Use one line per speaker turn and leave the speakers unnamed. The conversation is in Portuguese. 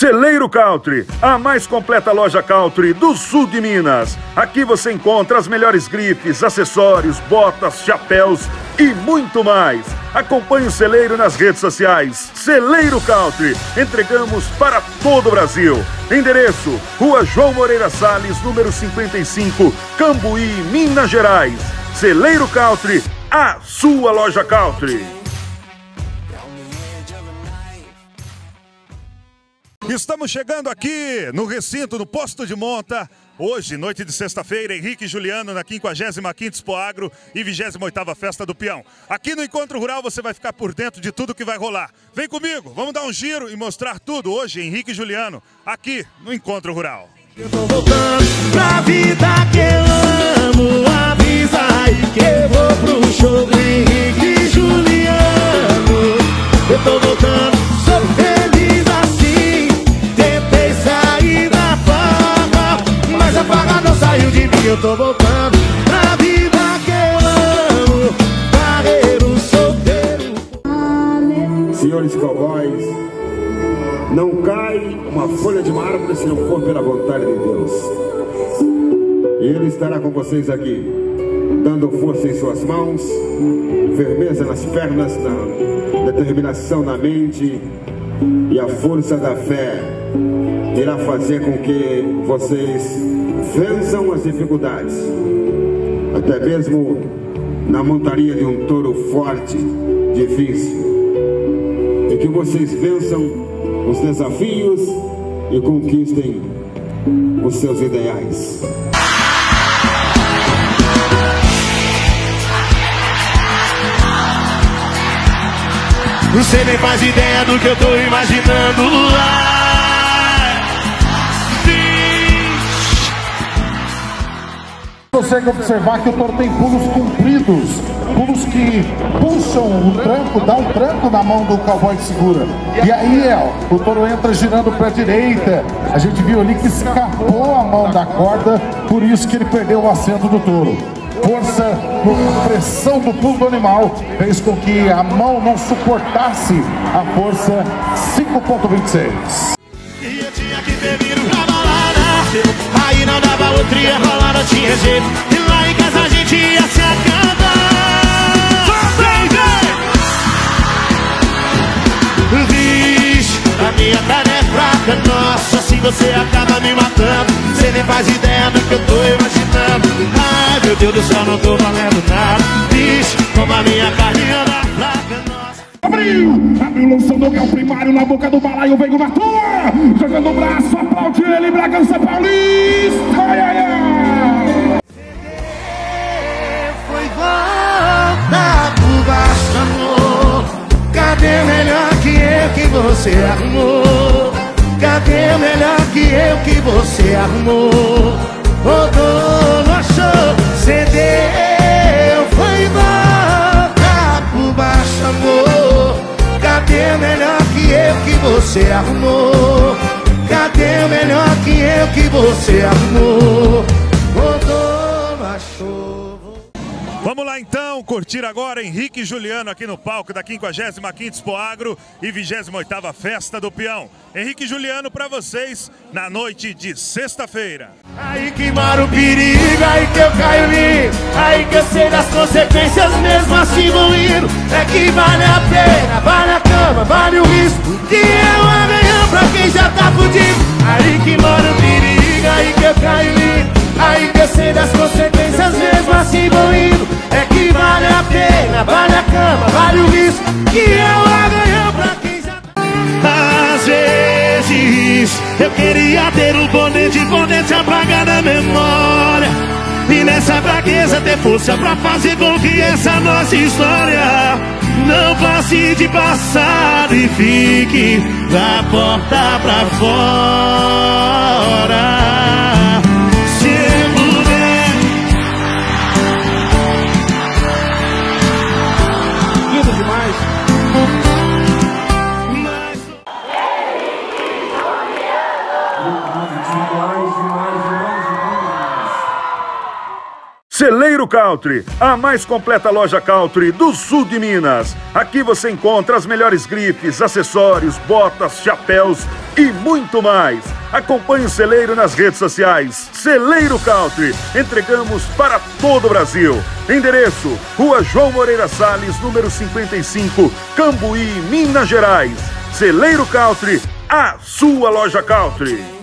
Celeiro Country, a mais completa loja country do sul de Minas. Aqui você encontra as melhores grifes, acessórios, botas, chapéus e muito mais. Acompanhe o Celeiro nas redes sociais. Celeiro Country, entregamos para todo o Brasil. Endereço: Rua João Moreira Salles, número 55, Cambuí, Minas Gerais. Celeiro Country, a sua loja country. Estamos chegando aqui no recinto, no posto de monta. Hoje, noite de sexta-feira, Henrique e Juliano na 55ª Expo Agro e 28ª Festa do Peão. Aqui no Encontro Rural você vai ficar por dentro de tudo que vai rolar. Vem comigo, vamos dar um giro e mostrar tudo hoje, Henrique e Juliano, aqui no Encontro Rural.
Eu tô voltando pra vida que eu amo, avisa aí que eu vou pro show
Senhores cowboys, não cai uma folha de mármore se não for pela vontade de Deus. E Ele estará com vocês aqui, dando força em suas mãos, firmeza nas pernas, na determinação na mente e a força da fé irá fazer com que vocês vençam as dificuldades, até mesmo na montaria de um touro forte, difícil, e que vocês vençam os desafios e conquistem os seus ideais.
Você nem faz ideia do que eu tô imaginando
consegue observar que o touro tem pulos compridos, pulos que puxam o tranco, dá um tranco na mão do cowboy que segura. E aí, El, o touro entra girando para a direita. A gente viu ali que escapou a mão da corda, por isso que ele perdeu o assento do touro. Força, pressão do pulo do animal fez com que a mão não suportasse a força 5.26.
E eu tinha que ter vindo pra balada Aí não dava outro, ia não tinha jeito E lá em casa a gente ia se acabar Vixe, a minha perna é fraca, nossa Se você acaba me matando Você nem faz ideia do que eu tô imaginando. Ai, meu Deus do céu, não tô valendo nada. Vixe, como a minha carne anda fraca,
Abriu, abriu, lançando o primário na boca do balaio, vem o Matua, jogando o braço, aplaude ele, Bragança Paulista, ai, ai, ai.
Cadê melhor que eu que você arrumou? Cadê melhor que eu que você arrumou? Rodou no show, cedeu, foi volta por baixo, amor Cadê melhor que eu que você arrumou? Cadê melhor que eu que você arrumou? Rodou, macho.
Vamos lá então, curtir agora Henrique e Juliano aqui no palco da 55ª Expo Agro e 28ª Festa do Peão. Henrique e Juliano para vocês na noite de sexta-feira.
Aí que mora o perigo, aí que eu caio lindo Aí que eu sei das consequências, mesmo assim vou indo É que vale a pena, vale a cama, vale o risco Que é o amanhã pra quem já tá fudido Aí que mora o perigo, aí que eu caio lindo Eu sei das consequências, mesmo assim vou indo. É que vale a pena, vale a cama, vale o risco Que o amanhã pra quem já tá. Às vezes eu queria ter um bonete, bonete apagar da memória. E nessa fraqueza ter força pra fazer com que essa nossa história Não passe de passado e fique da porta pra fora
Celeiro Country, a mais completa loja country do sul de Minas. Aqui você encontra as melhores grifes, acessórios, botas, chapéus e muito mais. Acompanhe o Celeiro nas redes sociais. Celeiro Country. Entregamos para todo o Brasil. Endereço: Rua João Moreira Salles, número 55, Cambuí, Minas Gerais. Celeiro Country, a sua loja country.